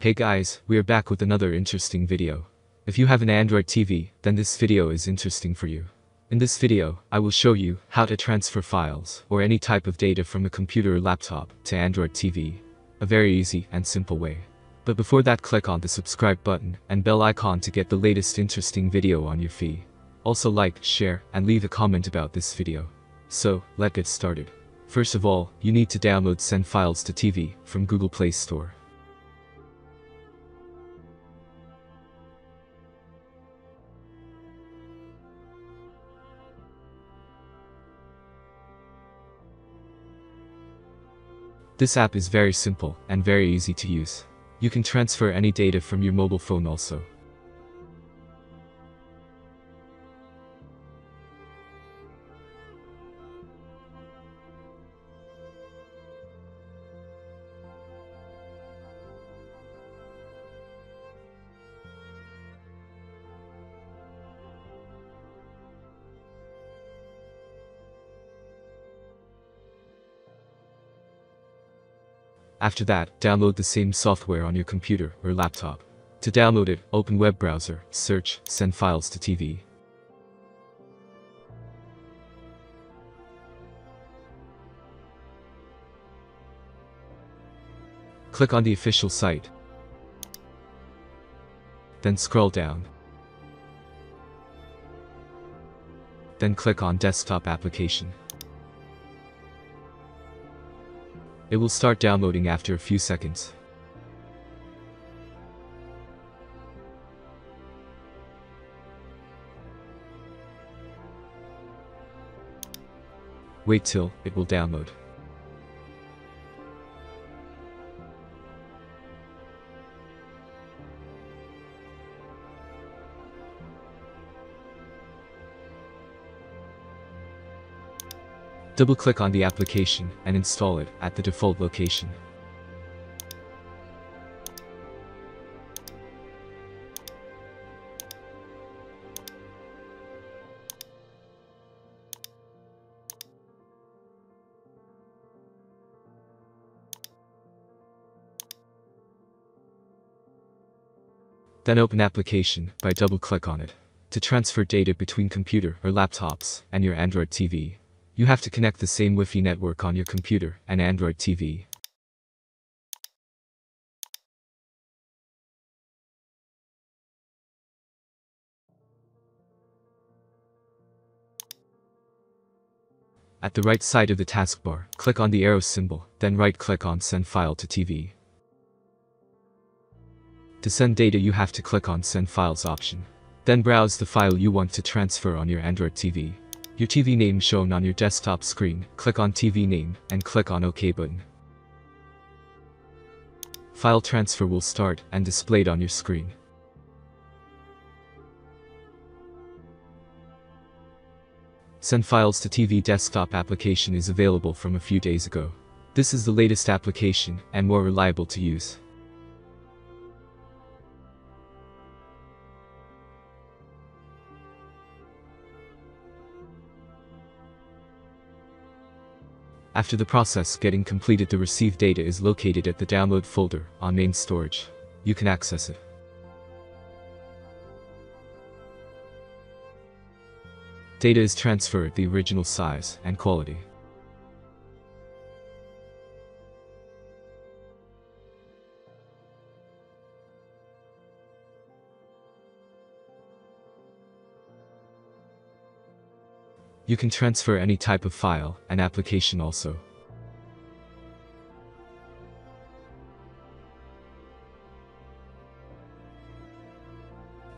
Hey guys, we are back with another interesting video. If you have an Android TV, then this video is interesting for you. In this video, I will show you how to transfer files or any type of data from a computer or laptop to Android TV. A very easy and simple way. But before that click on the subscribe button and bell icon to get the latest interesting video on your feed. Also like, share, and leave a comment about this video. So, let's get started. First of all, you need to download Send Files to TV from Google Play Store. This app is very simple and very easy to use. You can transfer any data from your mobile phone also. After that, download the same software on your computer or laptop. To download it, open web browser, search, send files to TV. Click on the official site. Then scroll down. Then click on desktop application. It will start downloading after a few seconds. Wait till it will download. Double-click on the application and install it at the default location. Then open application by double-click on it to transfer data between computer or laptops and your Android TV. You have to connect the same Wi-Fi network on your computer and Android TV. At the right side of the taskbar, click on the arrow symbol, then right-click on Send File to TV. To send data you have to click on Send Files option. Then browse the file you want to transfer on your Android TV. Your TV name shown on your desktop screen, click on TV name, and click on OK button. File transfer will start and displayed on your screen. Send files to TV desktop application is available from a few days ago. This is the latest application and more reliable to use. After the process getting completed the received data is located at the download folder on main storage. You can access it. Data is transferred the original size and quality. You can transfer any type of file and application also.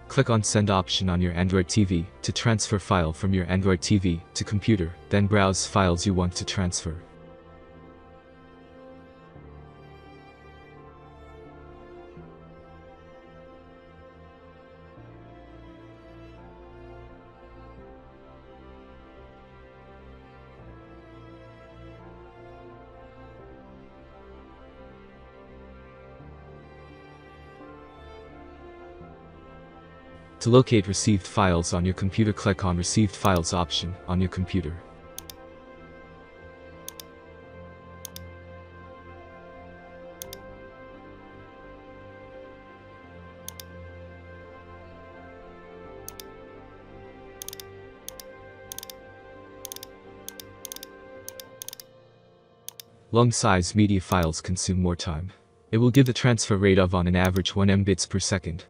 Click on Send option on your Android TV to transfer file from your Android TV to computer, then browse files you want to transfer. To locate received files on your computer click on Received Files option on your computer. Long size media files consume more time. It will give the transfer rate of on an average 1 mbits per second.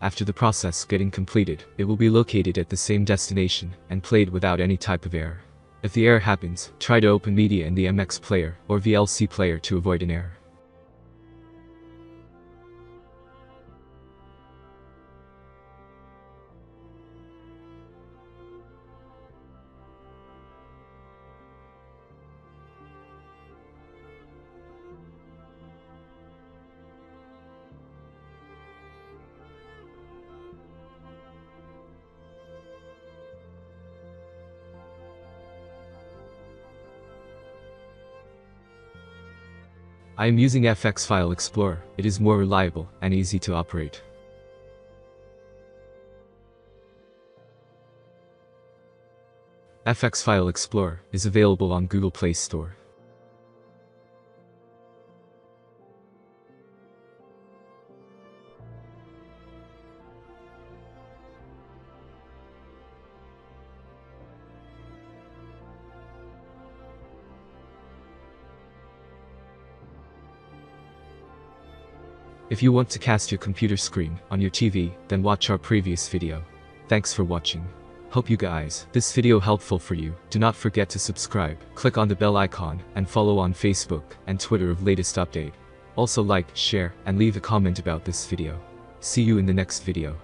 After the process getting completed, it will be located at the same destination and played without any type of error. If the error happens, try to open media in the MX player or VLC player to avoid an error. I am using FX File Explorer, it is more reliable and easy to operate. FX File Explorer is available on Google Play Store. If you want to cast your computer screen on your TV, then watch our previous video. Thanks for watching. Hope you guys, this video helpful for you. Do not forget to subscribe, click on the bell icon, and follow on Facebook and Twitter of latest update. Also like, share, and leave a comment about this video. See you in the next video.